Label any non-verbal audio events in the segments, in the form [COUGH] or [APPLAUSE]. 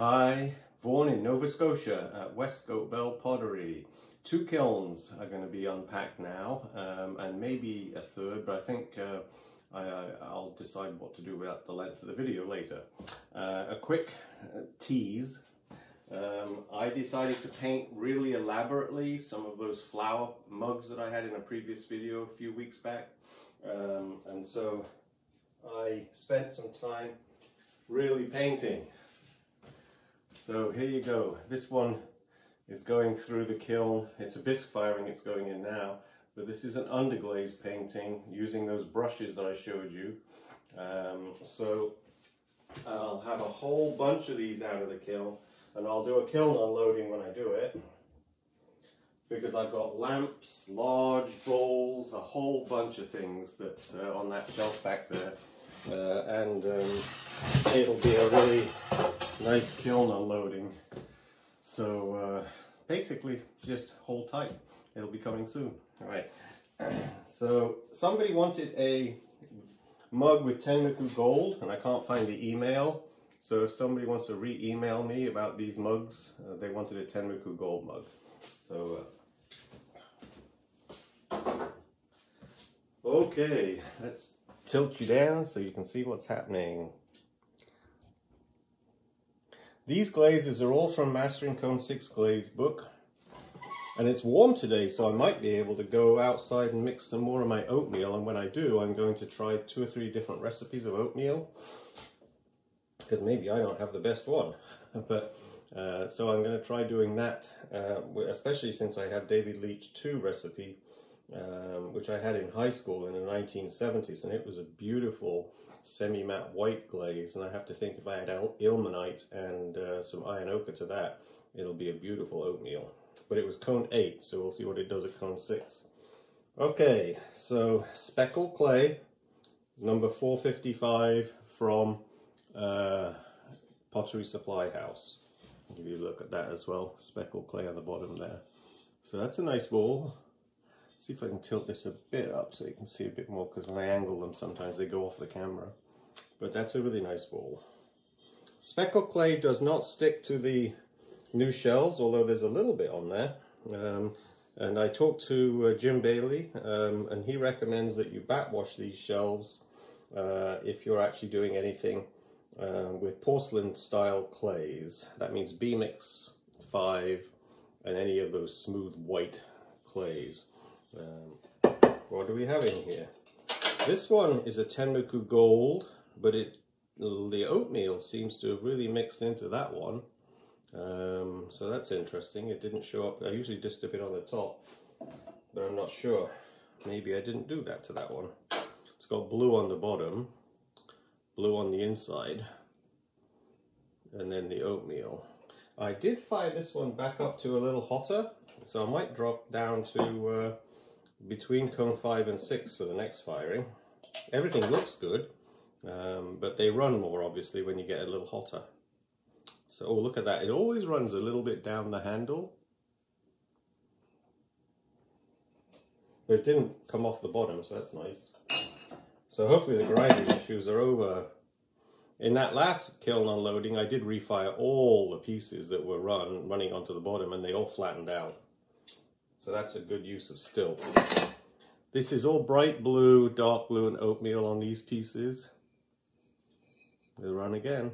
I, Vaughan in Nova Scotia at West Bell Pottery. Two kilns are going to be unpacked now, um, and maybe a third, but I think uh, I, will decide what to do about the length of the video later. Uh, a quick uh, tease. Um, I decided to paint really elaborately some of those flower mugs that I had in a previous video a few weeks back. Um, and so I spent some time really painting. So here you go. This one is going through the kiln. It's a bisque firing it's going in now, but this is an underglaze painting using those brushes that I showed you. Um, so I'll have a whole bunch of these out of the kiln and I'll do a kiln unloading when I do it because I've got lamps, large bowls, a whole bunch of things that uh, on that shelf back there uh, and um, it'll be a really nice kiln unloading. So uh, basically, just hold tight. It'll be coming soon. All right. [CLEARS THROAT] So somebody wanted a mug with Tenmoku gold, and I can't find the email. So if somebody wants to re-email me about these mugs, uh, they wanted a Tenmoku gold mug. So, uh, okay, let's tilt you down so you can see what's happening. These glazes are all from Mastering Cone 6 Glaze book. And it's warm today, so I might be able to go outside and mix some more of my oatmeal. And when I do, I'm going to try two or three different recipes of oatmeal. Because maybe I don't have the best one. [LAUGHS] but uh, So I'm going to try doing that, uh, especially since I have David Leach 2 recipe, um, which I had in high school in the 1970s. And it was a beautiful semi-matte white glaze and I have to think if I add ilmenite and uh, some iron ochre to that it'll be a beautiful oatmeal. But it was cone 8 so we'll see what it does at cone 6 okay so speckle clay number 455 from uh, Pottery Supply House. I'll give you a look at that as well. Speckle clay on the bottom there. So that's a nice bowl see if I can tilt this a bit up so you can see a bit more because when I angle them sometimes they go off the camera. But that's a really nice bowl. Speckle clay does not stick to the new shells, although there's a little bit on there. Um, and I talked to uh, Jim Bailey, um, and he recommends that you bat wash these shelves uh, if you're actually doing anything uh, with porcelain style clays. That means B-Mix 5 and any of those smooth white clays. Um, what do we have in here? This one is a Tenmoku Gold, but it the oatmeal seems to have really mixed into that one. Um, so that's interesting. It didn't show up. I usually just dip it on the top, but I'm not sure. Maybe I didn't do that to that one. It's got blue on the bottom, blue on the inside, and then the oatmeal. I did fire this one back up to a little hotter, so I might drop down to uh, between cone 5 and 6 for the next firing. Everything looks good, um, but they run more obviously when you get a little hotter. So oh, look at that, it always runs a little bit down the handle. But it didn't come off the bottom, so that's nice. So hopefully the grinding issues are over. In that last kiln unloading, I did refire all the pieces that were run running onto the bottom and they all flattened out. So that's a good use of stilt. This is all bright blue, dark blue, and oatmeal on these pieces. We'll run again.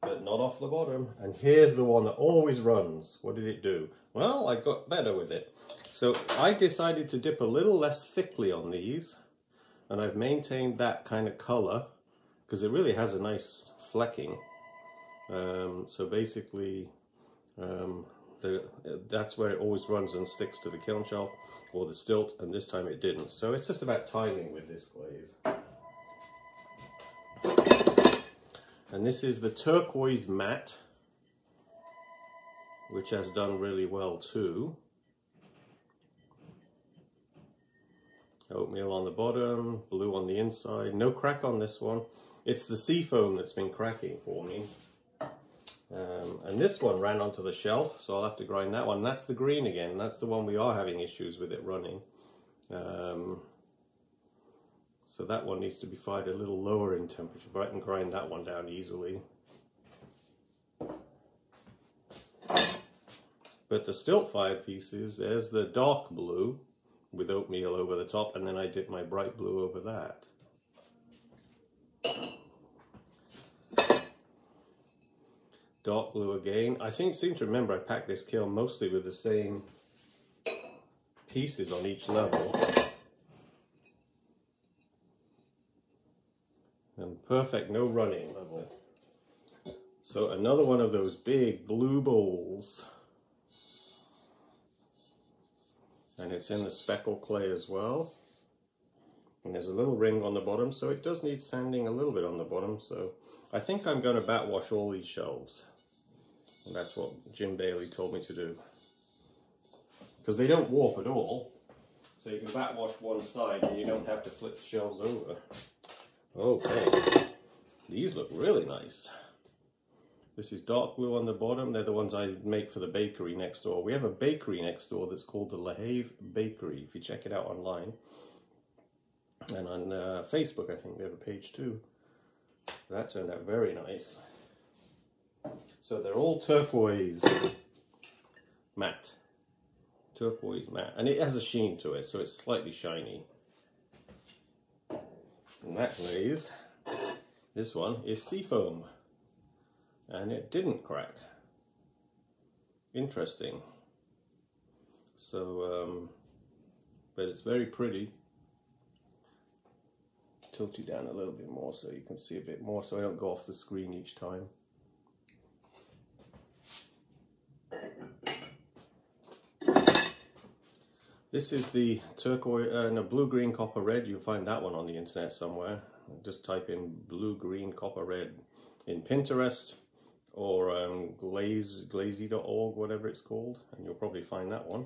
But not off the bottom. And here's the one that always runs. What did it do? Well, I got better with it. So I decided to dip a little less thickly on these. And I've maintained that kind of color because it really has a nice flecking. Um, so basically, um, the, that's where it always runs and sticks to the kiln shelf or the stilt and this time it didn't. So it's just about timing with this glaze. And this is the turquoise matte, which has done really well too. Oatmeal on the bottom, blue on the inside, no crack on this one. It's the seafoam that's been cracking for me. Um, and this one ran onto the shelf, so I'll have to grind that one. That's the green again. That's the one we are having issues with it running. Um, so that one needs to be fired a little lower in temperature, but I can grind that one down easily. But the stilt fired pieces, there's the dark blue with oatmeal over the top, and then I dip my bright blue over that. Dark blue again. I think seem to remember I packed this kiln mostly with the same pieces on each level. And perfect, no running level. So another one of those big blue bowls. And it's in the speckle clay as well. And there's a little ring on the bottom, so it does need sanding a little bit on the bottom. So I think I'm going to bat wash all these shelves. That's what Jim Bailey told me to do. Because they don't warp at all. So you can bat wash one side and you don't have to flip the shelves over. Okay. These look really nice. This is dark blue on the bottom. They're the ones I make for the bakery next door. We have a bakery next door that's called the LaHave Bakery. If you check it out online. And on uh, Facebook, I think we have a page too. That turned out very nice. So they're all turquoise matte. Turquoise matte. And it has a sheen to it, so it's slightly shiny. And that glaze, this one is seafoam. And it didn't crack. Interesting. So, um, but it's very pretty. Tilt you down a little bit more so you can see a bit more so I don't go off the screen each time. This is the turquoise, uh, no, blue, green, copper, red. You'll find that one on the internet somewhere. Just type in blue, green, copper, red in Pinterest or um, glaze, glazy.org, whatever it's called, and you'll probably find that one.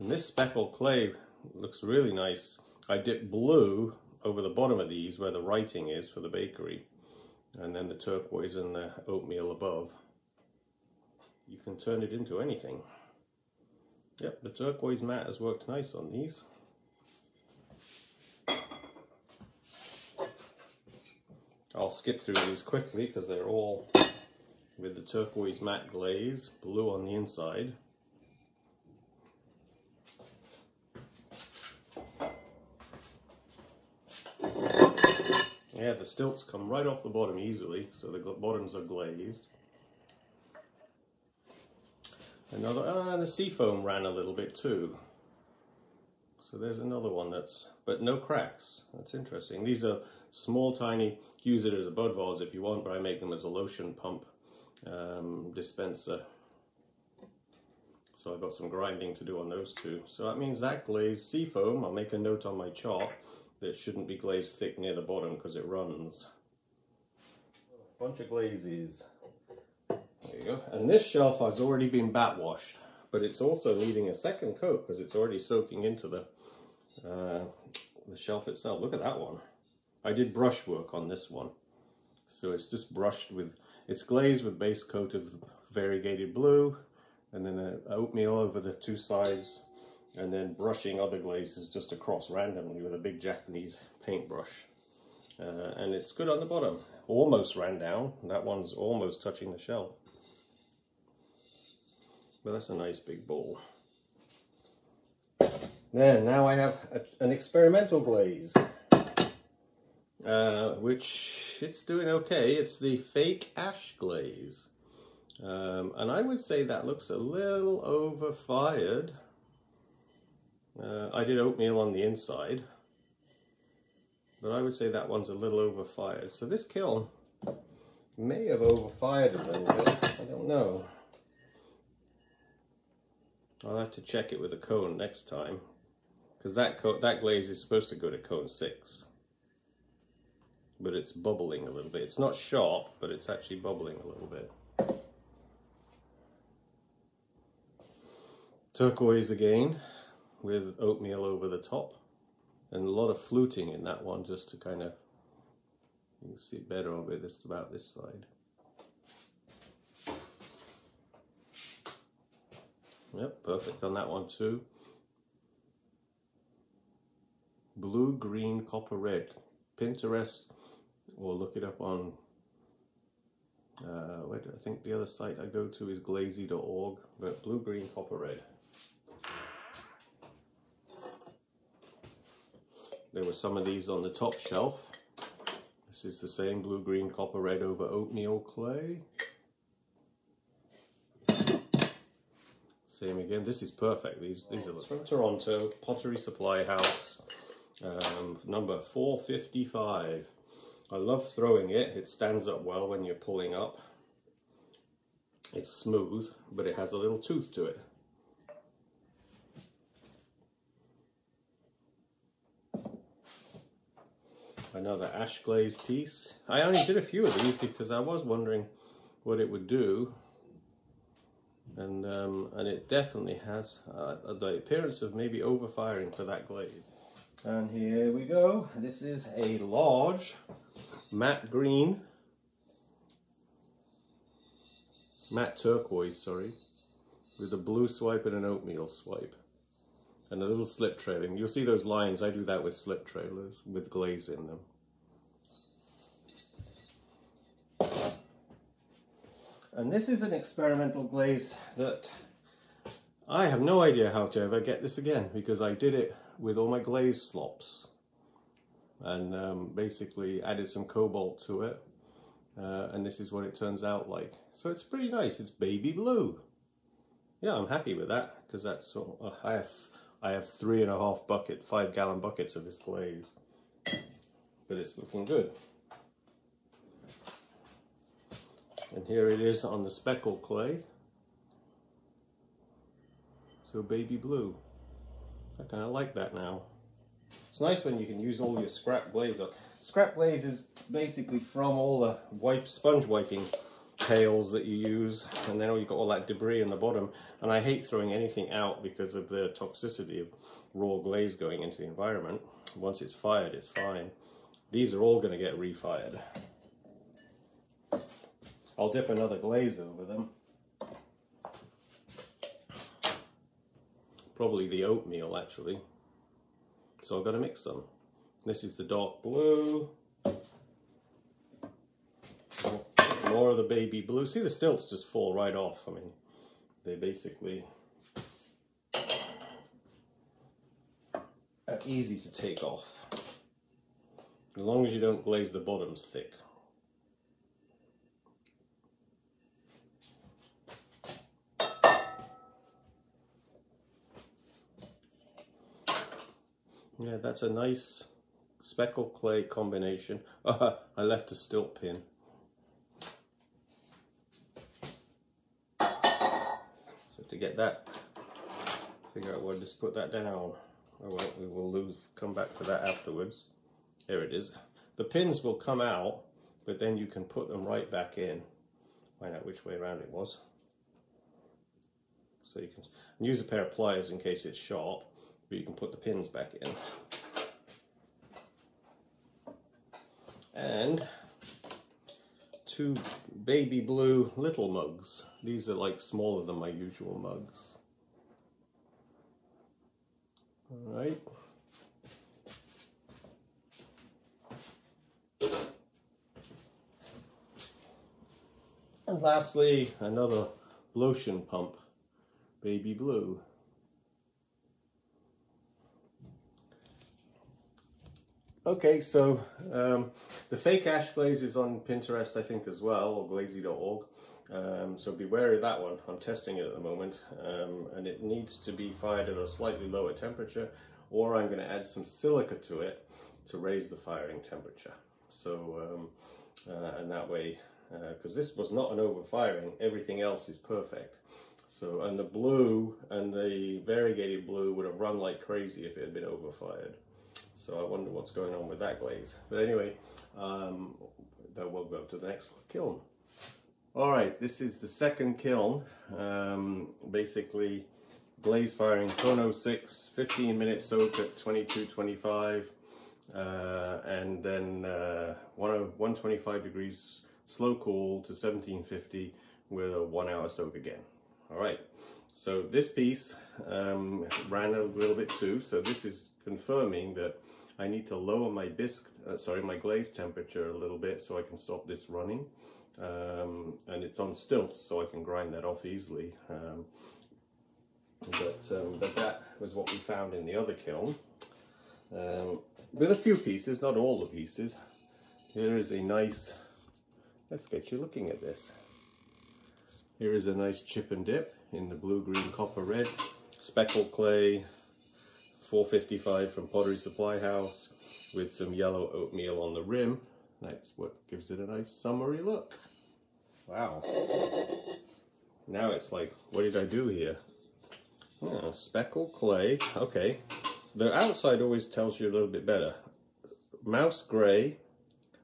And this speckled clay looks really nice. I dip blue over the bottom of these where the writing is for the bakery and then the turquoise and the oatmeal above. You can turn it into anything. Yep, the turquoise mat has worked nice on these. I'll skip through these quickly because they're all with the turquoise matte glaze, blue on the inside. Yeah, the stilts come right off the bottom easily, so the bottoms are glazed. Another, ah, the seafoam ran a little bit too. So there's another one that's, but no cracks. That's interesting. These are small, tiny, use it as a bud vase if you want, but I make them as a lotion pump um, dispenser. So I've got some grinding to do on those two. So that means that glazed seafoam, I'll make a note on my chart, that shouldn't be glazed thick near the bottom because it runs. Bunch of glazes. There you go. And this shelf has already been bat washed, but it's also needing a second coat because it's already soaking into the uh, the shelf itself. Look at that one. I did brush work on this one. So it's just brushed with, it's glazed with base coat of variegated blue and then an oatmeal over the two sides and then brushing other glazes just across randomly with a big Japanese paintbrush. Uh, and it's good on the bottom. Almost ran down. That one's almost touching the shell. But that's a nice big ball. Then now I have a, an experimental glaze, uh, which it's doing okay. It's the fake ash glaze. Um, and I would say that looks a little over fired. Uh, I did oatmeal on the inside, but I would say that one's a little overfired. So this kiln may have overfired a little bit. I don't know. I'll have to check it with a cone next time, because that that glaze is supposed to go to cone six, but it's bubbling a little bit. It's not sharp, but it's actually bubbling a little bit. Turquoise again with oatmeal over the top. And a lot of fluting in that one just to kind of you can see it better over just about this side. Yep perfect on that one too. Blue green copper red. Pinterest or look it up on uh, where do I think the other site I go to is glazy.org, but blue, green, copper, red. There were some of these on the top shelf. This is the same blue, green, copper, red over oatmeal clay. Same again. This is perfect. These these are from Toronto Pottery Supply House, um, number 455. I love throwing it. It stands up well when you're pulling up. It's smooth, but it has a little tooth to it. Another ash glaze piece. I only did a few of these because I was wondering what it would do. And, um, and it definitely has uh, the appearance of maybe overfiring for that glaze. And here we go. This is a large matte green, matte turquoise, sorry, with a blue swipe and an oatmeal swipe. And a little slip trailing. You'll see those lines, I do that with slip trailers, with glaze in them. And this is an experimental glaze that I have no idea how to ever get this again because I did it with all my glaze slops and um, basically added some cobalt to it. Uh, and this is what it turns out like. So it's pretty nice. It's baby blue. Yeah, I'm happy with that because that's uh, I have I have three and a half bucket, five gallon buckets of this glaze, but it's looking good. And here it is on the speckle clay. So baby blue. I kind of like that now. It's nice when you can use all your scrap glaze up. Scrap glaze is basically from all the wipe sponge wiping pails that you use and then you've got all that debris in the bottom and I hate throwing anything out because of the toxicity of raw glaze going into the environment. Once it's fired it's fine. These are all going to get refired. I'll dip another glaze over them. Probably the oatmeal actually. So I've got to mix them. This is the dark blue. More of the baby blue. See the stilts just fall right off. I mean, they basically are easy to take off. As long as you don't glaze the bottoms thick. Yeah, that's a nice speckle clay combination. [LAUGHS] I left a stilt pin. So to get that, figure out where to just put that down. Oh well, we will lose, come back to that afterwards. Here it is. The pins will come out, but then you can put them right back in. Find out which way around it was. So you can use a pair of pliers in case it's sharp but you can put the pins back in. And two baby blue little mugs. These are like smaller than my usual mugs. All right. And lastly, another lotion pump, baby blue. Okay, so um, the fake ash glaze is on Pinterest, I think, as well, or glazy.org. Um, so beware of that one. I'm testing it at the moment, um, and it needs to be fired at a slightly lower temperature, or I'm going to add some silica to it to raise the firing temperature. So, um, uh, and that way, because uh, this was not an overfiring, everything else is perfect. So, and the blue and the variegated blue would have run like crazy if it had been overfired. So I wonder what's going on with that glaze. But anyway, um, then we'll go to the next kiln. All right, this is the second kiln. Um, basically, glaze firing cone 6, 15 minute soak at 22.25, uh, and then uh, 125 degrees slow cool to 1750 with a one hour soak again. All right, so this piece um, ran a little bit too, so this is confirming that I need to lower my bisque uh, sorry, my glaze temperature a little bit so I can stop this running. Um, and it's on stilts so I can grind that off easily. Um, but, um, but that was what we found in the other kiln. Um, with a few pieces, not all the pieces. Here is a nice, let's get you looking at this. Here is a nice chip and dip in the blue, green, copper, red. Speckled clay, 455 from Pottery Supply House with some yellow oatmeal on the rim. That's what gives it a nice summery look. Wow. Now it's like, what did I do here? Oh, speckled clay. Okay. The outside always tells you a little bit better. Mouse gray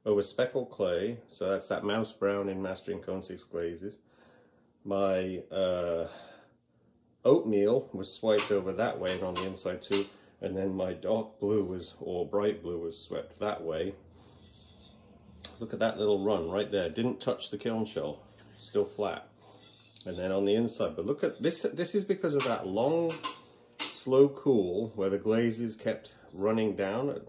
over speckled clay. So that's that mouse brown in Mastering Cone 6 glazes. My uh, oatmeal was swiped over that way and on the inside too. And then my dark blue was, or bright blue was swept that way. Look at that little run right there. Didn't touch the kiln shell. Still flat. And then on the inside, but look at this. This is because of that long, slow cool where the glazes kept running down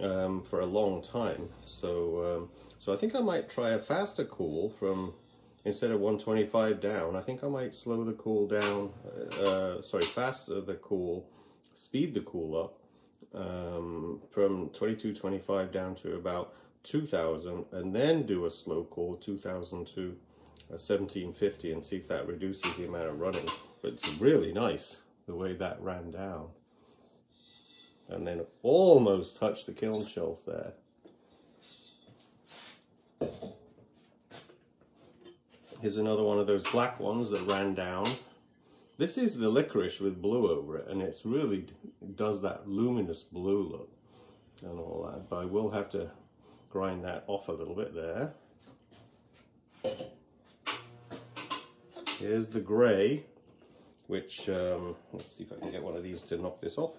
um, for a long time. So, um, so I think I might try a faster cool from instead of 125 down. I think I might slow the cool down. Uh, sorry, faster the cool, speed the cool up um, from 2225 down to about 2000, and then do a slow cool 2000 to 1750 and see if that reduces the amount of running. But it's really nice the way that ran down. And then almost touched the kiln shelf there. Here's another one of those black ones that ran down. This is the licorice with blue over it, and it's really does that luminous blue look and all that. But I will have to grind that off a little bit there. Here's the grey, which, um, let's see if I can get one of these to knock this off.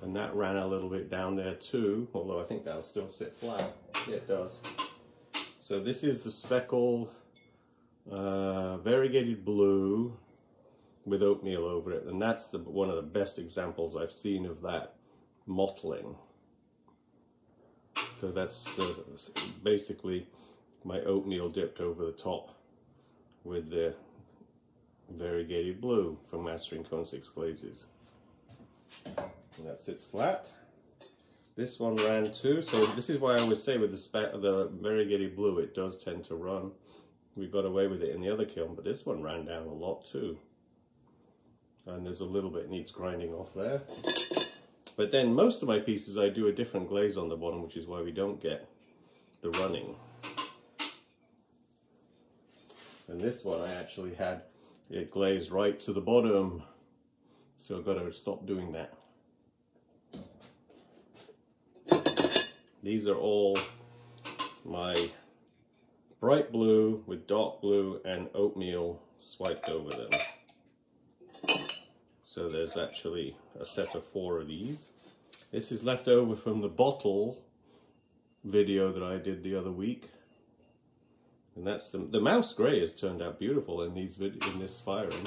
And that ran a little bit down there too, although I think that'll still sit flat. Yeah, it does. So this is the speckled uh, variegated blue with oatmeal over it. And that's the, one of the best examples I've seen of that mottling. So that's uh, basically my oatmeal dipped over the top with the variegated blue from Mastering Cone 6 Glazes. And that sits flat. This one ran too, so this is why I always say with the, the variegated blue, it does tend to run. We got away with it in the other kiln, but this one ran down a lot too. And there's a little bit needs grinding off there. But then most of my pieces I do a different glaze on the bottom, which is why we don't get the running. And this one I actually had it glazed right to the bottom. So I've got to stop doing that. These are all my bright blue with dark blue and oatmeal swiped over them. So there's actually a set of four of these. This is left over from the bottle video that I did the other week. And that's the, the mouse grey has turned out beautiful in these in this firing.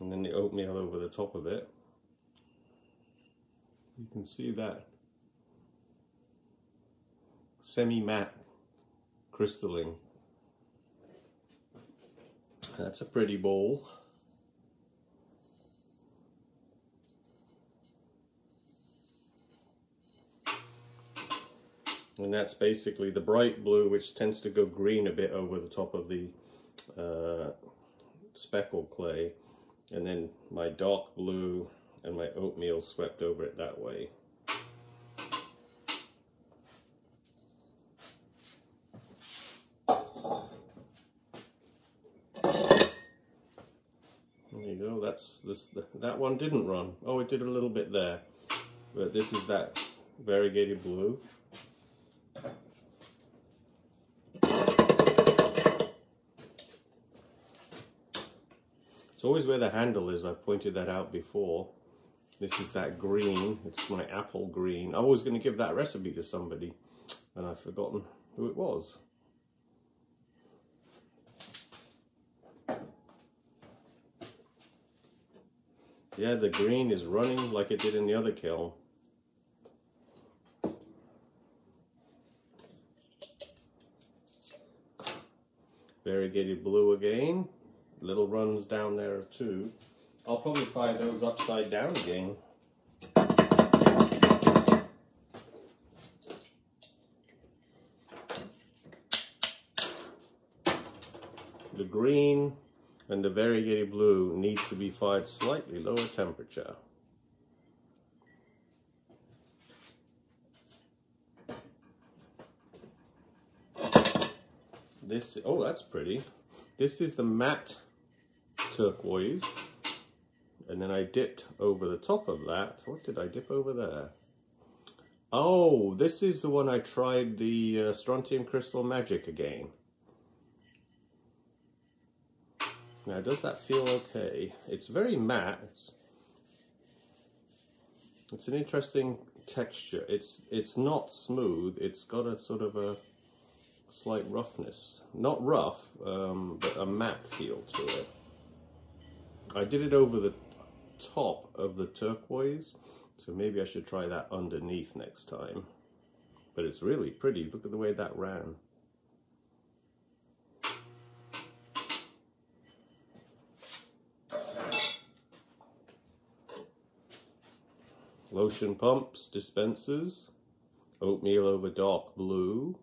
And then the oatmeal over the top of it. You can see that semi-matte crystalline. That's a pretty bowl. and that's basically the bright blue which tends to go green a bit over the top of the uh, speckled clay and then my dark blue and my oatmeal swept over it that way. There you that's this that one didn't run. Oh it did a little bit there. But this is that variegated blue. It's always where the handle is. I pointed that out before. This is that green. It's my apple green. I was going to give that recipe to somebody and I've forgotten who it was. Yeah, the green is running like it did in the other kiln. Variegated blue again. Little runs down there too. I'll probably fire those upside down again. The green and the variegated blue needs to be fired slightly lower temperature. This, oh that's pretty. This is the matte turquoise. And then I dipped over the top of that. What did I dip over there? Oh, this is the one I tried the uh, strontium crystal magic again. Now, does that feel okay? It's very matte. It's, it's an interesting texture. It's it's not smooth. It's got a sort of a slight roughness. Not rough, um, but a matte feel to it. I did it over the top of the turquoise, so maybe I should try that underneath next time. But it's really pretty. Look at the way that ran. Lotion pumps, dispensers, oatmeal over dark blue,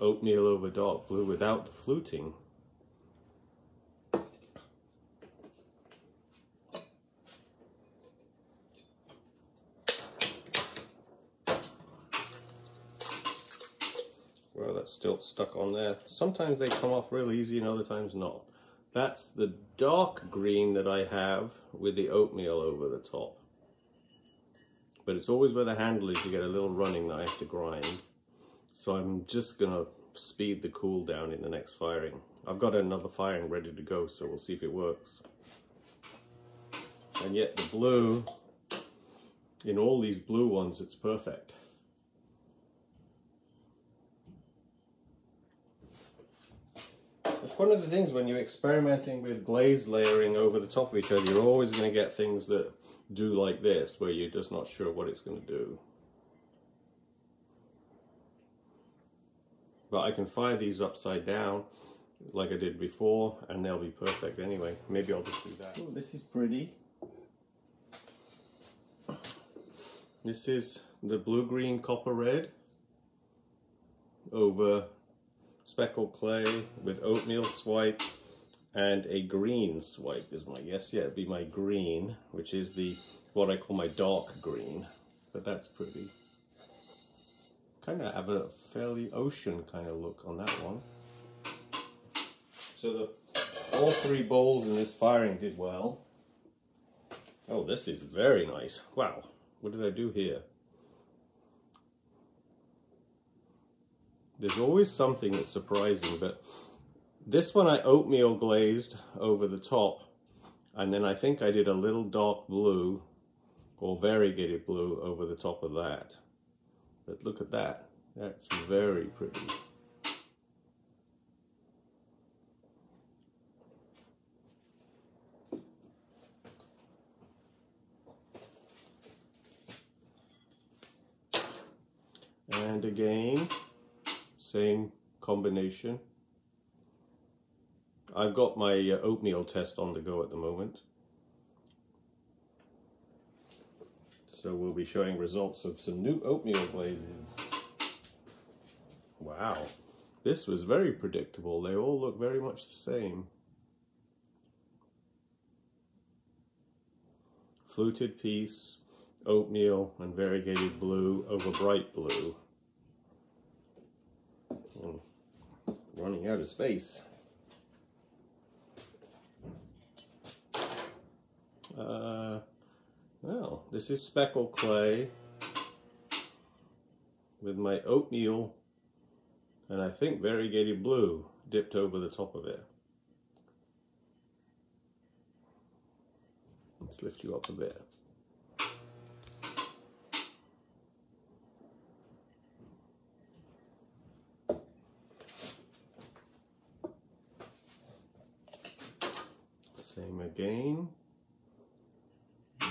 oatmeal over dark blue without the fluting. Well, that's still stuck on there. Sometimes they come off real easy and other times not. That's the dark green that I have with the oatmeal over the top. But it's always where the handle is, you get a little running that I have to grind. So I'm just gonna speed the cool down in the next firing. I've got another firing ready to go, so we'll see if it works. And yet the blue, in all these blue ones, it's perfect. It's one of the things when you're experimenting with glaze layering over the top of each other, you're always going to get things that do like this, where you're just not sure what it's going to do. But I can fire these upside down like I did before, and they'll be perfect anyway. Maybe I'll just do that. Oh, this is pretty. This is the blue-green copper red over speckled clay with oatmeal swipe and a green swipe is my guess. Yeah, it'd be my green, which is the what I call my dark green, but that's pretty. Kind of have a fairly ocean kind of look on that one. So the all three bowls in this firing did well. Oh, this is very nice. Wow, what did I do here? There's always something that's surprising, but this one I oatmeal glazed over the top, and then I think I did a little dark blue or variegated blue over the top of that. But look at that. That's very pretty. And again, same combination. I've got my uh, oatmeal test on the go at the moment. So we'll be showing results of some new oatmeal glazes. Wow, this was very predictable. They all look very much the same. Fluted piece, oatmeal, and variegated blue over bright blue. Running out of space. Uh, well, this is speckle clay with my oatmeal and I think variegated blue dipped over the top of it. Let's lift you up a bit. Same again.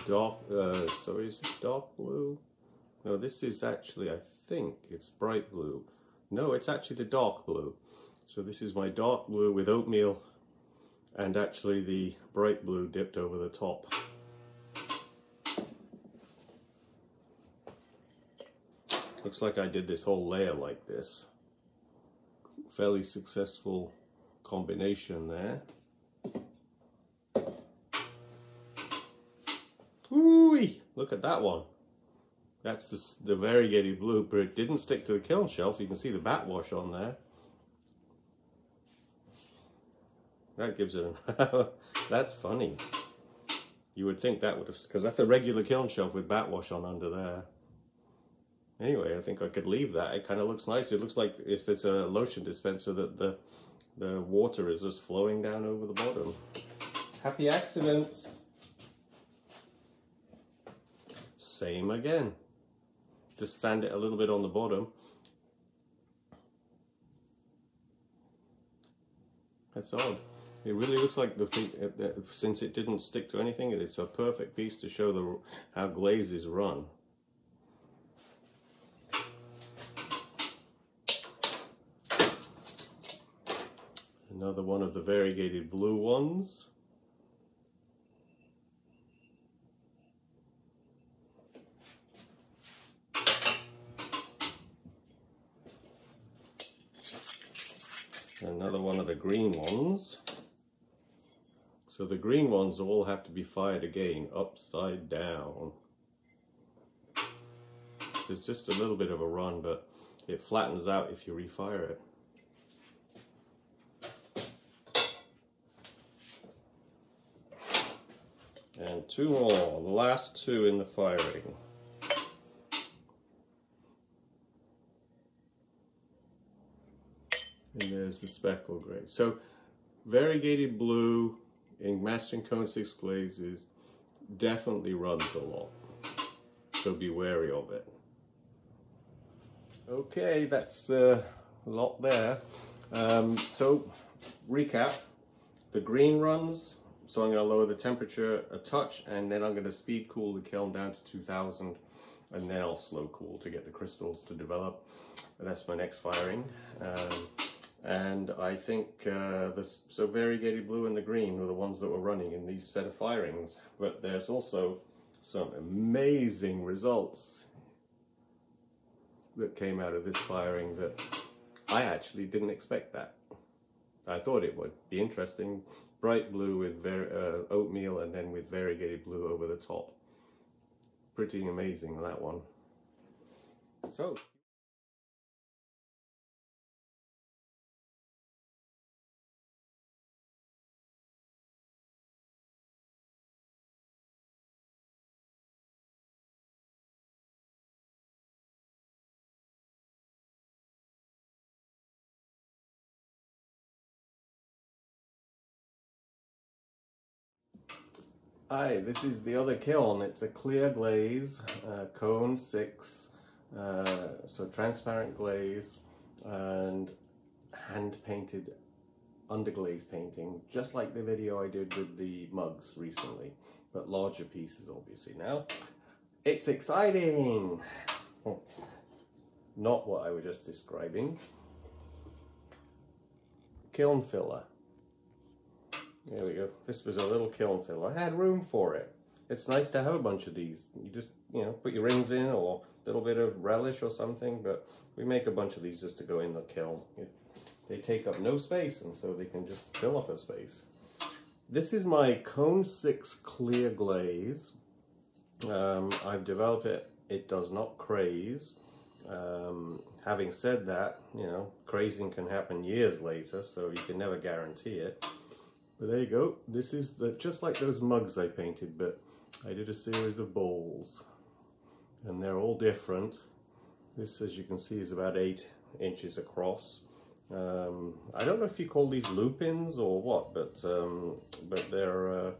Dark, uh, sorry, is this dark blue? No, this is actually, I think it's bright blue. No, it's actually the dark blue. So this is my dark blue with oatmeal and actually the bright blue dipped over the top. Looks like I did this whole layer like this. Fairly successful combination there. Ooh, look at that one. That's the, the variegated blue, but it didn't stick to the kiln shelf. You can see the bat wash on there. That gives it, a, [LAUGHS] that's funny. You would think that would have, because that's a regular kiln shelf with bat wash on under there. Anyway, I think I could leave that. It kind of looks nice. It looks like if it's a lotion dispenser that the, the water is just flowing down over the bottom. Happy accidents. Same again. Just sand it a little bit on the bottom. That's odd. It really looks like the uh, uh, since it didn't stick to anything, it's a perfect piece to show the how glazes run. Another one of the variegated blue ones. Another one of the green ones. So the green ones all have to be fired again, upside down. It's just a little bit of a run, but it flattens out if you refire it. And two more, the last two in the firing. And there's the speckle gray. So variegated blue, in Mastering Cone 6 glazes definitely runs a lot. So be wary of it. Okay, that's the lot there. Um, so, recap. The green runs, so I'm going to lower the temperature a touch and then I'm going to speed cool the kiln down to 2000 and then I'll slow cool to get the crystals to develop. And that's my next firing. Um, and I think uh, so variegated blue and the green were the ones that were running in these set of firings. But there's also some amazing results that came out of this firing that I actually didn't expect that. I thought it would be interesting bright blue with uh, oatmeal and then with variegated blue over the top. Pretty amazing that one. So Hi, this is the other kiln. It's a clear glaze, uh, cone 6, uh, so transparent glaze and hand painted underglaze painting, just like the video I did with the mugs recently, but larger pieces obviously now. It's exciting! Not what I was just describing. Kiln filler. There we go. This was a little kiln filler. I had room for it. It's nice to have a bunch of these. You just, you know, put your rings in or a little bit of relish or something, but we make a bunch of these just to go in the kiln. They take up no space and so they can just fill up a space. This is my Cone 6 clear glaze. Um, I've developed it. It does not craze. Um, having said that, you know, crazing can happen years later, so you can never guarantee it. But there you go. This is the just like those mugs I painted, but I did a series of bowls. And they're all different. This, as you can see, is about eight inches across. Um, I don't know if you call these lupins or what, but um, but they're uh,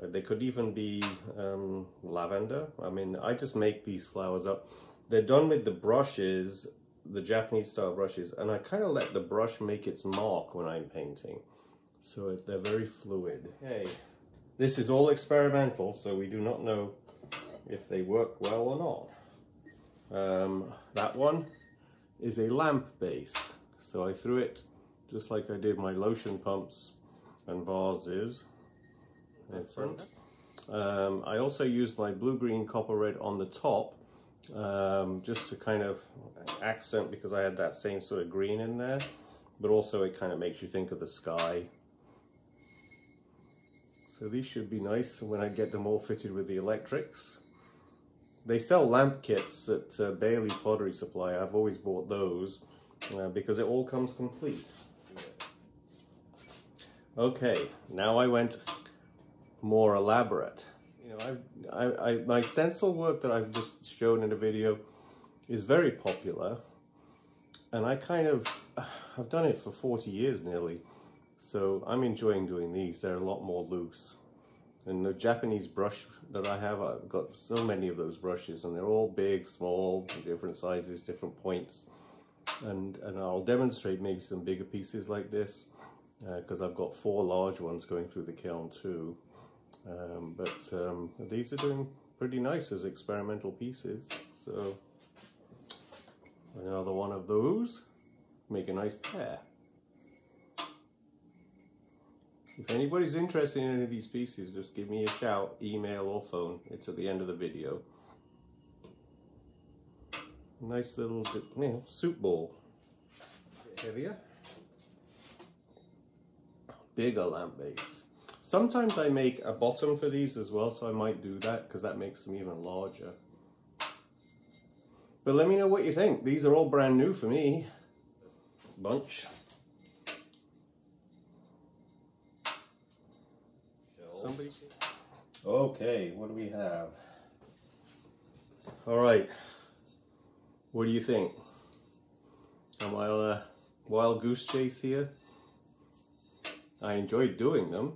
they could even be um, lavender. I mean, I just make these flowers up. They're done with the brushes, the Japanese style brushes, and I kind of let the brush make its mark when I'm painting. So they're very fluid. Hey, this is all experimental, so we do not know if they work well or not. Um, that one is a lamp base. So I threw it just like I did my lotion pumps and vases in front. Um, I also used my blue, green, copper, red on the top um, just to kind of accent because I had that same sort of green in there, but also it kind of makes you think of the sky. So these should be nice when I get them all fitted with the electrics. They sell lamp kits at uh, Bailey Pottery Supply. I've always bought those uh, because it all comes complete. Okay, now I went more elaborate. You know, I, I, I, my stencil work that I've just shown in a video is very popular, and I kind of, [SIGHS] I've done it for 40 years nearly, so I'm enjoying doing these. They're a lot more loose. And the Japanese brush that I have, I've got so many of those brushes, and they're all big, small, different sizes, different points. And, and I'll demonstrate maybe some bigger pieces like this, because uh, I've got four large ones going through the kiln too. Um, but um, these are doing pretty nice as experimental pieces. So another one of those, make a nice pair. If anybody's interested in any of these pieces, just give me a shout, email or phone. It's at the end of the video. Nice little you know, soup bowl. Heavier. Bigger lamp base. Sometimes I make a bottom for these as well, so I might do that because that makes them even larger. But let me know what you think. These are all brand new for me. Bunch. Somebody. Okay, what do we have? All right. What do you think? Am I on a wild goose chase here? I enjoyed doing them.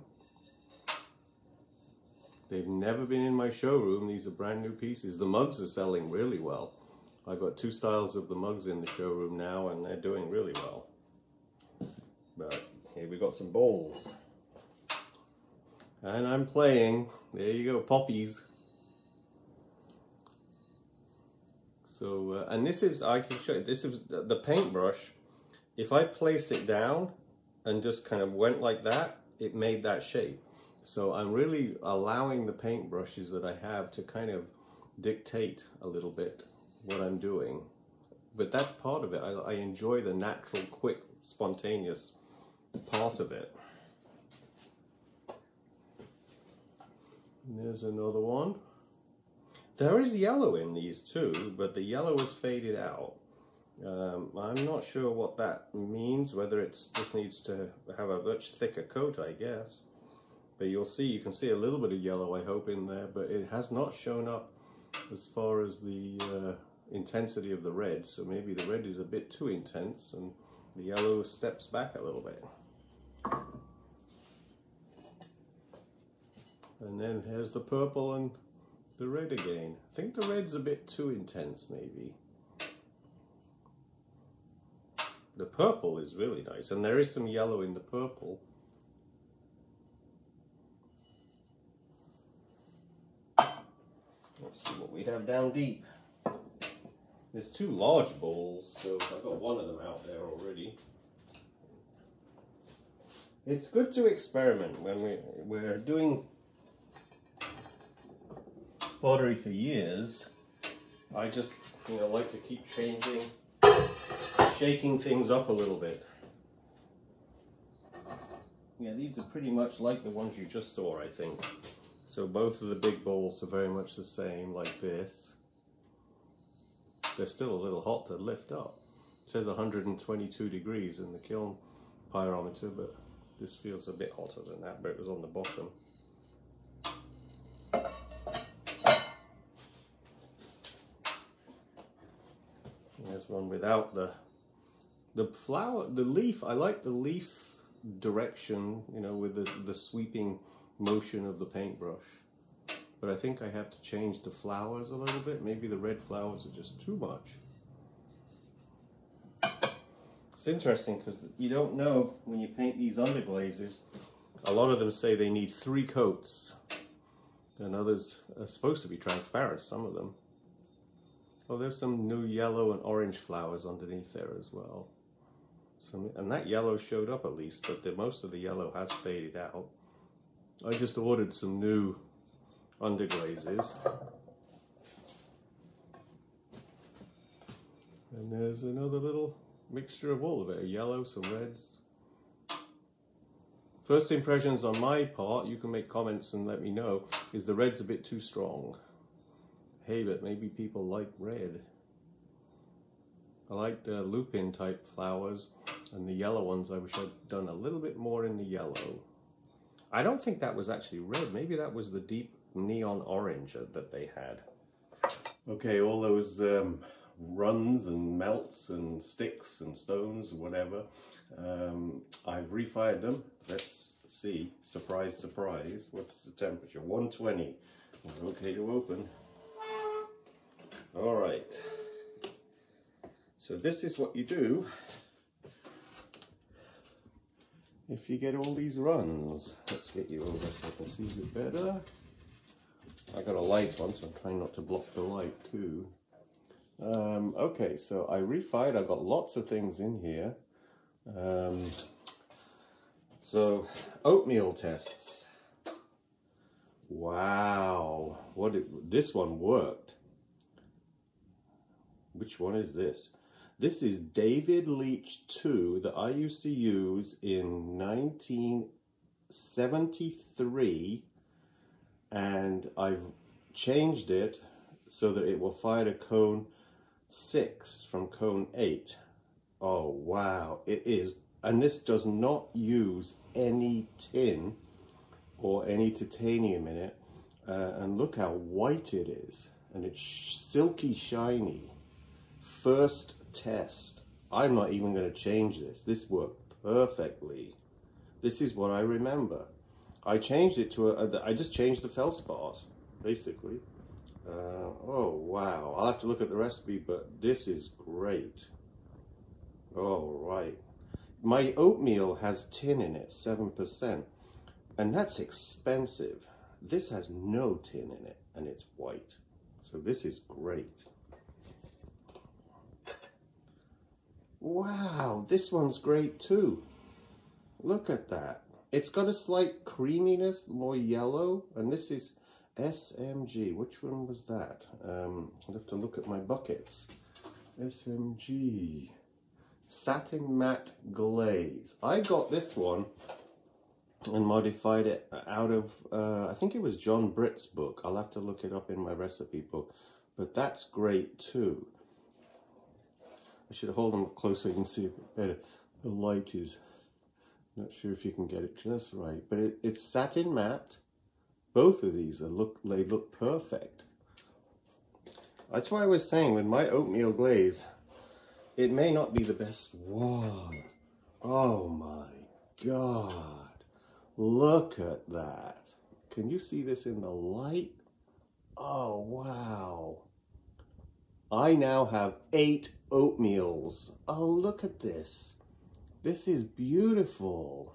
They've never been in my showroom. These are brand new pieces. The mugs are selling really well. I've got two styles of the mugs in the showroom now and they're doing really well. But here we got some bowls. And I'm playing, there you go, poppies. So, uh, and this is, I can show you, this is the paintbrush. If I placed it down and just kind of went like that, it made that shape. So I'm really allowing the paintbrushes that I have to kind of dictate a little bit what I'm doing. But that's part of it. I, I enjoy the natural, quick, spontaneous part of it. And there's another one. There is yellow in these too, but the yellow is faded out. Um, I'm not sure what that means, whether it's just needs to have a much thicker coat, I guess. But you'll see, you can see a little bit of yellow, I hope, in there, but it has not shown up as far as the uh, intensity of the red. So maybe the red is a bit too intense and the yellow steps back a little bit. And then here's the purple and the red again. I think the red's a bit too intense, maybe. The purple is really nice, and there is some yellow in the purple. Let's see what we have down deep. There's two large bowls, so I've got one of them out there already. It's good to experiment when we, we're doing pottery for years. I just you know like to keep changing, shaking things up a little bit. Yeah, these are pretty much like the ones you just saw, I think. So both of the big bowls are very much the same, like this. They're still a little hot to lift up. It says 122 degrees in the kiln pyrometer, but this feels a bit hotter than that, but it was on the bottom. There's one without the the flower, the leaf. I like the leaf direction, you know, with the the sweeping motion of the paintbrush. But I think I have to change the flowers a little bit. Maybe the red flowers are just too much. It's interesting because you don't know when you paint these underglazes. A lot of them say they need three coats and others are supposed to be transparent, some of them. Oh, there's some new yellow and orange flowers underneath there as well. Some, and that yellow showed up at least, but the, most of the yellow has faded out. I just ordered some new underglazes. And there's another little mixture of all of it, a yellow, some reds. First impressions on my part, you can make comments and let me know, is the red's a bit too strong. Hey, but maybe people like red. I like the lupin type flowers and the yellow ones I wish I'd done a little bit more in the yellow. I don't think that was actually red. Maybe that was the deep neon orange that they had. Okay, all those um, runs and melts and sticks and stones whatever, um, I've refired them. Let's see. Surprise, surprise. What's the temperature? 120. Okay to open. All right. So this is what you do if you get all these runs. Let's get you over so I can see you better. I got a light on, so I'm trying not to block the light too. Um, okay, so I refied. I got lots of things in here. Um, so oatmeal tests. Wow, what it, this one worked. Which one is this? This is David Leach 2 that I used to use in 1973 and I've changed it so that it will fire to cone 6 from cone 8. Oh wow, it is. And this does not use any tin or any titanium in it. Uh, and look how white it is. And it's silky shiny. First test. I'm not even going to change this. This worked perfectly. This is what I remember. I changed it to a, a I just changed the feldspar, basically. Uh, oh, wow. I'll have to look at the recipe, but this is great. All right. My oatmeal has tin in it, 7%, and that's expensive. This has no tin in it, and it's white. So this is great. Wow, this one's great too. Look at that. It's got a slight creaminess, more yellow, and this is SMG. Which one was that? Um, I'll have to look at my buckets. SMG. Satin Matte Glaze. I got this one and modified it out of, uh, I think it was John Britt's book. I'll have to look it up in my recipe book. But that's great too. I should hold them close so you can see better. The light is, not sure if you can get it just right, but it, it's satin matte. Both of these are look, they look perfect. That's why I was saying with my oatmeal glaze, it may not be the best one. Oh my God. Look at that. Can you see this in the light? Oh, wow. I now have eight oatmeals. Oh, look at this. This is beautiful.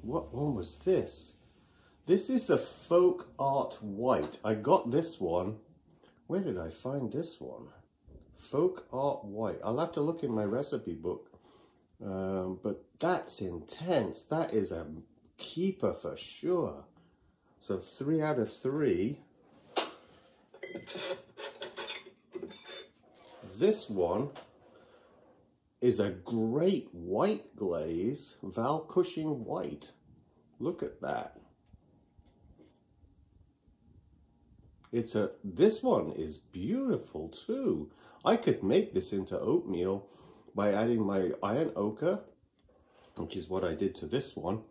What one was this? This is the Folk Art White. I got this one. Where did I find this one? Folk Art White. I'll have to look in my recipe book. Um, but that's intense. That is a keeper for sure. So three out of three. This one is a great white glaze, Val Cushing White. Look at that. It's a, this one is beautiful too. I could make this into oatmeal by adding my iron ochre, which is what I did to this one.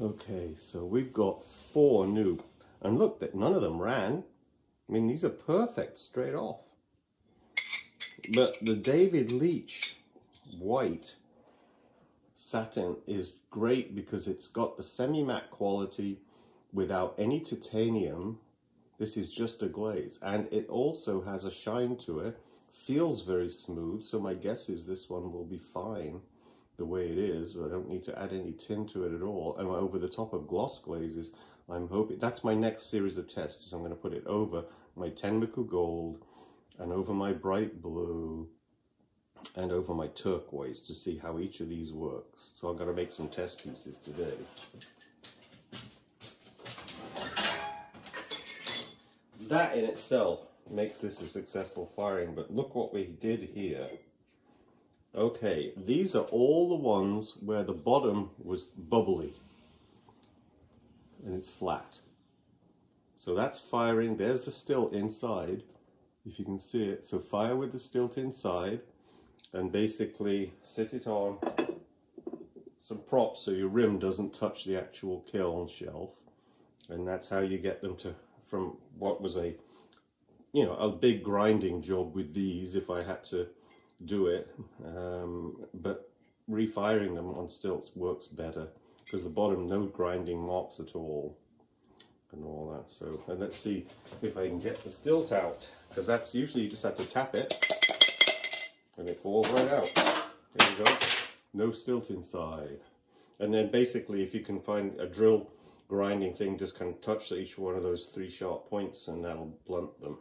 Okay, so we've got four new, and look, that none of them ran. I mean, these are perfect straight off. But the David Leach white satin is great because it's got the semi-matte quality without any titanium. This is just a glaze. And it also has a shine to it. Feels very smooth, so my guess is this one will be fine. The way it is. I don't need to add any tin to it at all. And over the top of gloss glazes, I'm hoping, that's my next series of tests. is I'm going to put it over my Tenmoku Gold and over my bright blue and over my turquoise to see how each of these works. So I'm going to make some test pieces today. That in itself makes this a successful firing, but look what we did here. Okay, these are all the ones where the bottom was bubbly and it's flat. So that's firing, there's the stilt inside, if you can see it. So fire with the stilt inside and basically sit it on some props so your rim doesn't touch the actual kiln shelf. And that's how you get them to, from what was a, you know, a big grinding job with these if I had to do it. Um, but refiring them on stilts works better because the bottom no grinding marks at all and all that. So, and let's see if I can get the stilt out because that's usually you just have to tap it and it falls right out. There you go. No stilt inside. And then basically if you can find a drill grinding thing, just kind of touch each one of those three sharp points and that'll blunt them.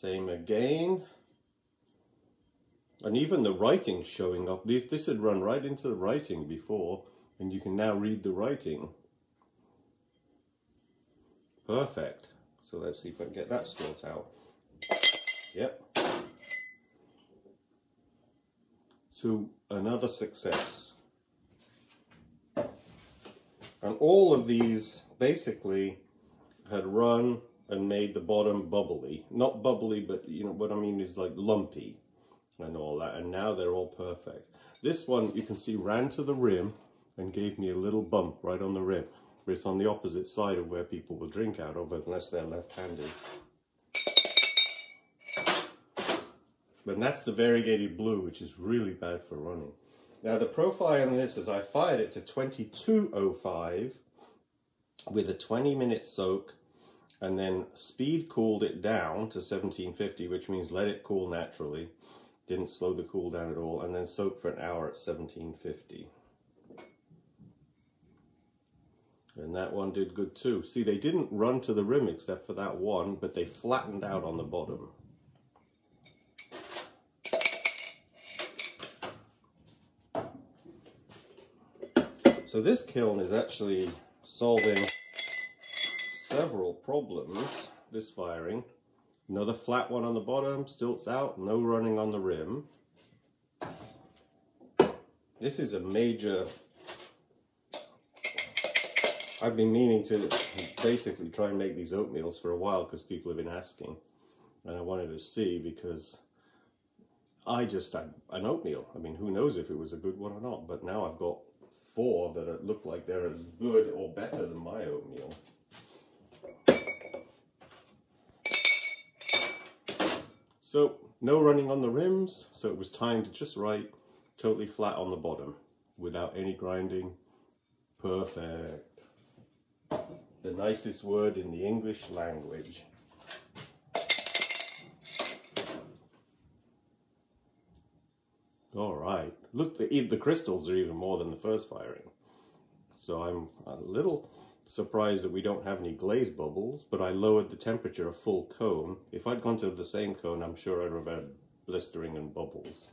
Same again. And even the writing showing up. This, this had run right into the writing before, and you can now read the writing. Perfect. So let's see if I can get that stilt out. Yep. So another success. And all of these basically had run and made the bottom bubbly. Not bubbly, but you know what I mean is like lumpy and all that. And now they're all perfect. This one you can see ran to the rim and gave me a little bump right on the rim. But it's on the opposite side of where people will drink out of unless they're left-handed. And that's the variegated blue, which is really bad for running. Now the profile on this is I fired it to 2205 with a 20 minute soak and then speed cooled it down to 1750, which means let it cool naturally. Didn't slow the cool down at all, and then soak for an hour at 1750. And that one did good too. See, they didn't run to the rim except for that one, but they flattened out on the bottom. So this kiln is actually solving several problems, this firing. Another flat one on the bottom, stilts out, no running on the rim. This is a major... I've been meaning to basically try and make these oatmeals for a while because people have been asking. And I wanted to see because I just had an oatmeal. I mean, who knows if it was a good one or not. But now I've got four that look like they're as good or better than my oatmeal. So no running on the rims, so it was timed to just right, totally flat on the bottom without any grinding. Perfect. The nicest word in the English language. All right. Look, the, the crystals are even more than the first firing. So I'm a little surprised that we don't have any glaze bubbles, but I lowered the temperature a full cone. If I'd gone to the same cone, I'm sure I'd have had blistering and bubbles.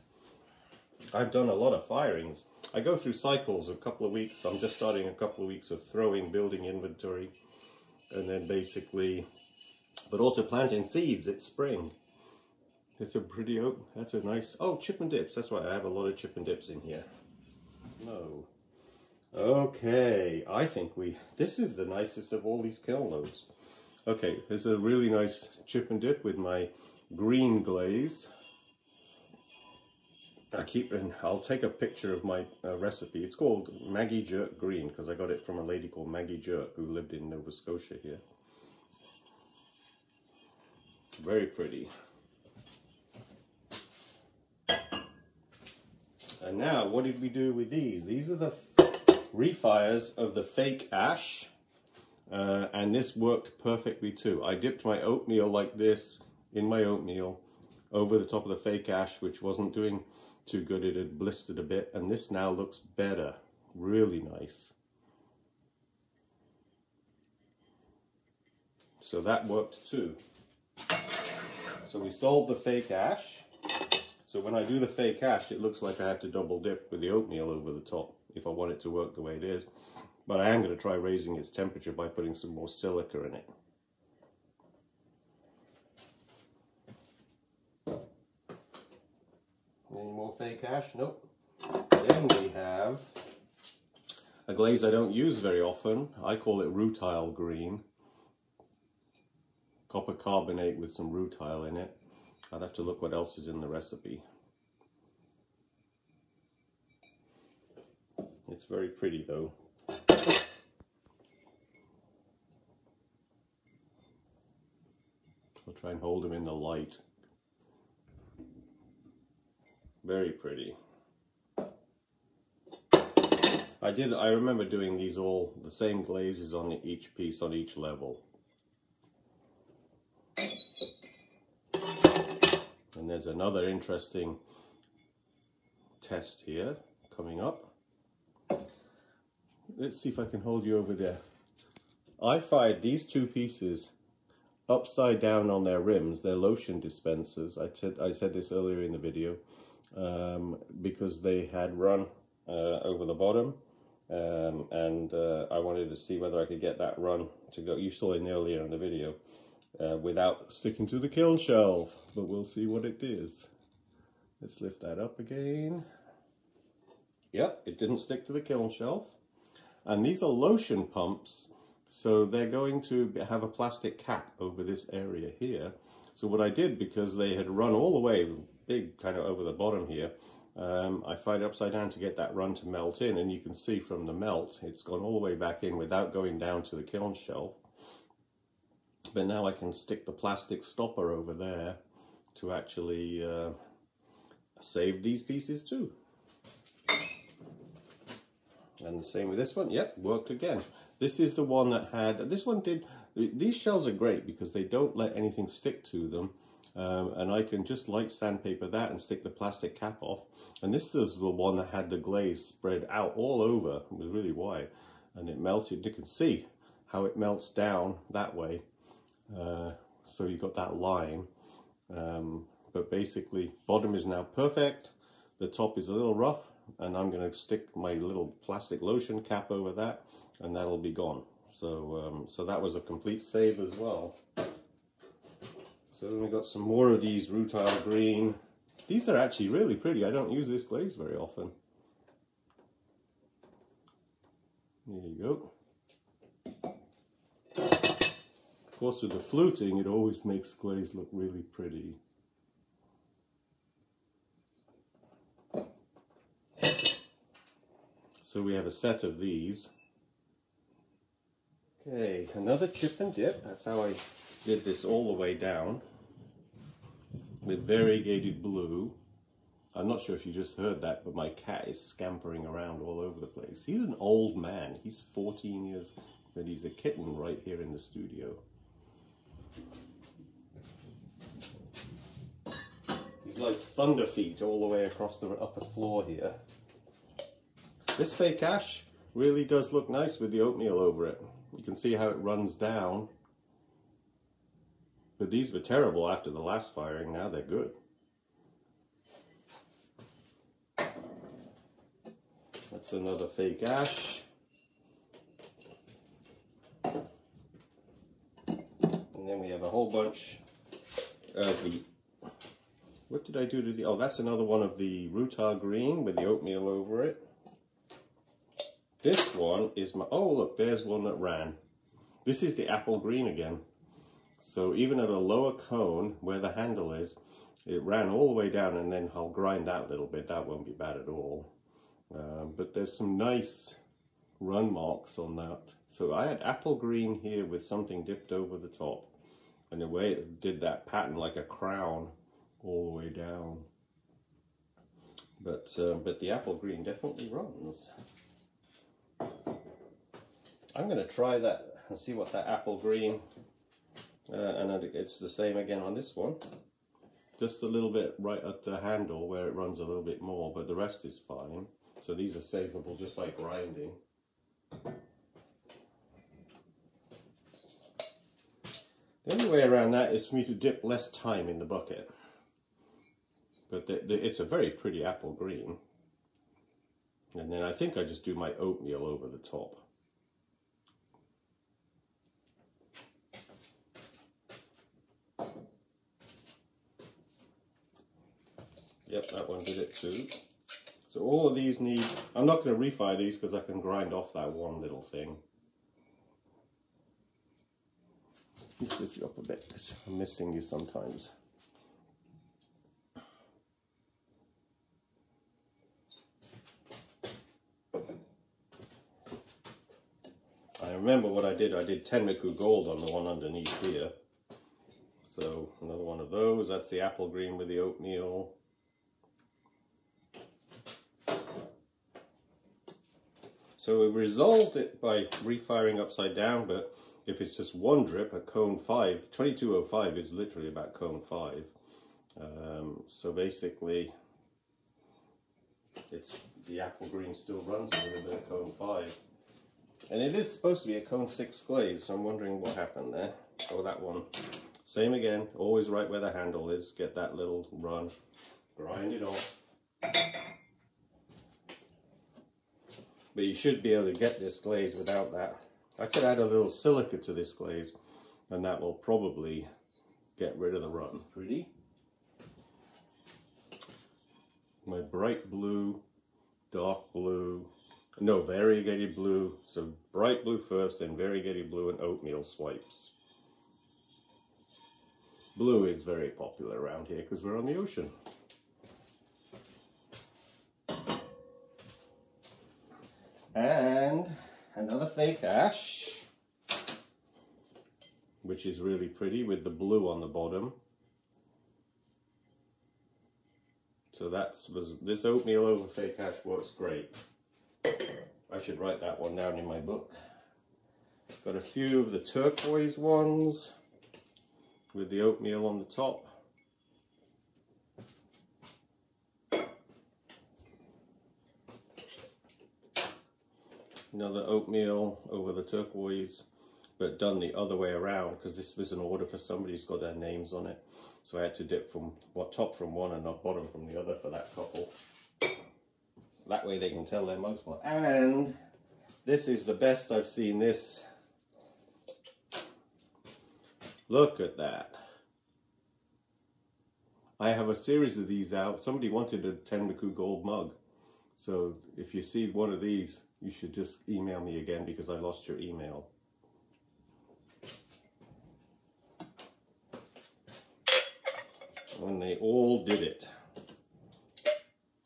I've done a lot of firings. I go through cycles of a couple of weeks. I'm just starting a couple of weeks of throwing, building inventory, and then basically, but also planting seeds. It's spring. It's a pretty, that's a nice, oh, chip and dips. That's why I have a lot of chip and dips in here. No. Okay, I think we, this is the nicest of all these kiln. Okay, there's a really nice chip and dip with my green glaze. I keep, and I'll take a picture of my uh, recipe. It's called Maggie Jerk Green because I got it from a lady called Maggie Jerk who lived in Nova Scotia here. Very pretty. And now, what did we do with these? These are the refires of the fake ash uh, and this worked perfectly too. I dipped my oatmeal like this in my oatmeal over the top of the fake ash, which wasn't doing too good. It had blistered a bit, and this now looks better. Really nice. So that worked too. So we sold the fake ash. So when I do the fake ash, it looks like I have to double dip with the oatmeal over the top if I want it to work the way it is. But I am going to try raising its temperature by putting some more silica in it. Any more fake ash? Nope. Then we have a glaze I don't use very often. I call it rutile green. Copper carbonate with some rutile in it. I'd have to look what else is in the recipe. It's very pretty though. I'll try and hold them in the light. Very pretty. I did, I remember doing these all, the same glazes on each piece, on each level. And there's another interesting test here coming up. Let's see if I can hold you over there. I fired these two pieces upside down on their rims, their lotion dispensers. I said, I said this earlier in the video um, because they had run uh, over the bottom um, and uh, I wanted to see whether I could get that run to go. You saw it earlier in the video uh, without sticking to the kiln shelf, but we'll see what it is. Let's lift that up again. Yep, it didn't stick to the kiln shelf. And these are lotion pumps, so they're going to have a plastic cap over this area here. So what I did, because they had run all the way, big kind of over the bottom here, um, I fired it upside down to get that run to melt in, and you can see from the melt, it's gone all the way back in without going down to the kiln shelf. But now I can stick the plastic stopper over there to actually uh, save these pieces too. And the same with this one. Yep, worked again. This is the one that had, this one did, these shells are great because they don't let anything stick to them. Um, and I can just light sandpaper that and stick the plastic cap off. And this is the one that had the glaze spread out all over. It was really wide. And it melted. You can see how it melts down that way. Uh, so you got that line. Um, but basically, bottom is now perfect. The top is a little rough. And I'm going to stick my little plastic lotion cap over that. And that'll be gone. So, um, so that was a complete save as well. So then we got some more of these rutile green. These are actually really pretty. I don't use this glaze very often. There you go. Of course, with the fluting, it always makes glaze look really pretty. So we have a set of these. Okay, another chip and dip. That's how I did this all the way down with variegated blue. I'm not sure if you just heard that, but my cat is scampering around all over the place. He's an old man. He's 14 years, but he's a kitten right here in the studio. He's like thunder feet all the way across the upper floor here. This fake ash really does look nice with the oatmeal over it. You can see how it runs down but these were terrible after the last firing. Now they're good. That's another fake ash. And then we have a whole bunch of the, what did I do to the, oh that's another one of the rutile green with the oatmeal over it. This one is my, oh look, there's one that ran. This is the apple green again. So even at a lower cone where the handle is, it ran all the way down and then I'll grind that a little bit. That won't be bad at all. Um, but there's some nice run marks on that. So I had apple green here with something dipped over the top. And the way it did that pattern like a crown all the way down. But, uh, but the apple green definitely runs. I'm going to try that and see what that apple green uh, and it's the same again on this one. just a little bit right at the handle where it runs a little bit more, but the rest is fine. So these are savable just by grinding. The only way around that is for me to dip less time in the bucket. But the, the, it's a very pretty apple green. And then I think I just do my oatmeal over the top. Yep, that one did it too. So all of these need, I'm not going to refire these because I can grind off that one little thing. Me lift you up a bit because I'm missing you sometimes. I remember what I did. I did Tenmoku Gold on the one underneath here. So another one of those. That's the apple green with the oatmeal. So we resolved it by refiring upside down, but if it's just one drip, a cone 5, 2205 is literally about cone 5. Um, so basically, it's the apple green still runs a little bit of cone 5. And it is supposed to be a cone 6 glaze, so I'm wondering what happened there. Oh, that one. Same again, always right where the handle is. Get that little run, grind it off. But you should be able to get this glaze without that. I could add a little silica to this glaze and that will probably get rid of the run. Pretty. My bright blue, dark blue, no, variegated blue. So bright blue first, then variegated blue and oatmeal swipes. Blue is very popular around here because we're on the ocean. And another fake ash, which is really pretty with the blue on the bottom. So that's was this oatmeal over fake ash works great. I should write that one down in my book. Got a few of the turquoise ones with the oatmeal on the top. Another oatmeal over the turquoise, but done the other way around because this was an order for somebody who's got their names on it. So I had to dip from what top from one and not bottom from the other for that couple. That way they can tell their most one. And this is the best I've seen this. Look at that. I have a series of these out. Somebody wanted a Tenmoku gold mug. So if you see one of these, you should just email me again because I lost your email. And they all did it.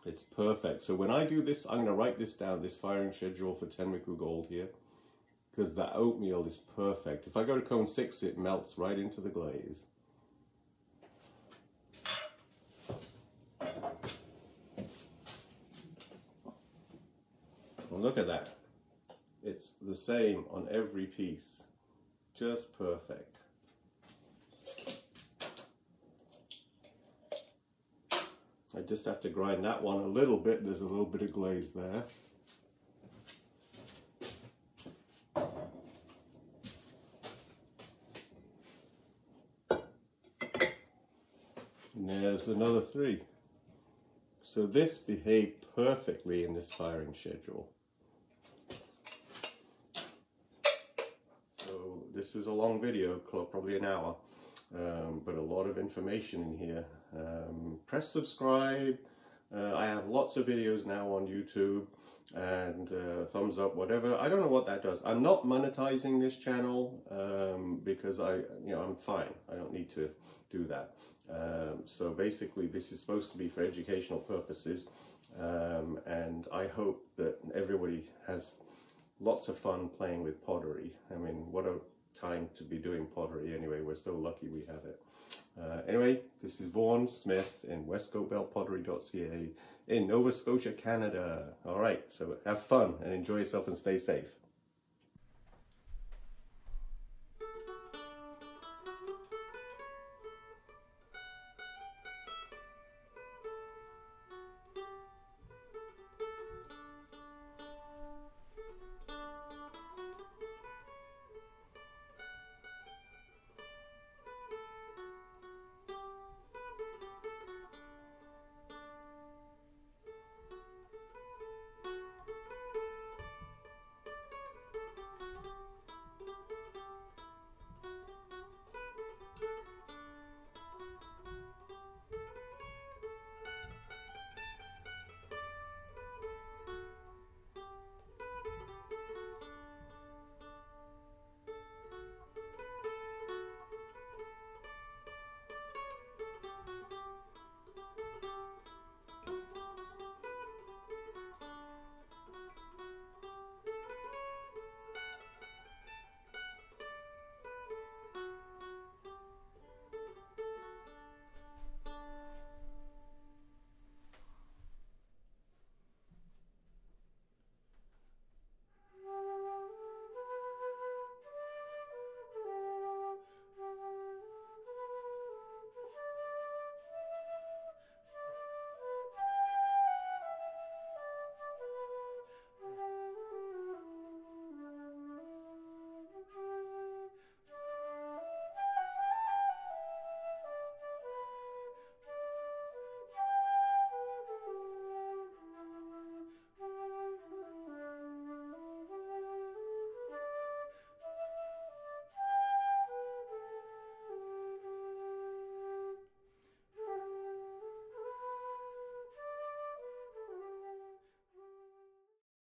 It's perfect. So when I do this, I'm going to write this down, this firing schedule for Tenmoku Gold here, because that oatmeal is perfect. If I go to cone 6, it melts right into the glaze. Look at that. It's the same on every piece. Just perfect. I just have to grind that one a little bit. There's a little bit of glaze there. And there's another three. So this behaved perfectly in this firing schedule. So this is a long video, probably an hour, um, but a lot of information in here. Um, press subscribe. Uh, I have lots of videos now on YouTube and uh, thumbs up, whatever. I don't know what that does. I'm not monetizing this channel um, because I, you know, I'm fine. I don't need to do that. Um, so basically, this is supposed to be for educational purposes, um, and I hope that everybody has lots of fun playing with pottery. I mean, what a time to be doing pottery anyway. We're so lucky we have it. Uh, anyway, this is Vaughan Smith in westcoastbeltpottery.ca in Nova Scotia, Canada. All right, so have fun and enjoy yourself and stay safe.